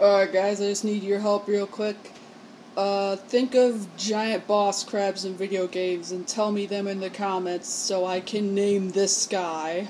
Alright, guys, I just need your help real quick. Uh, think of giant boss crabs in video games and tell me them in the comments so I can name this guy.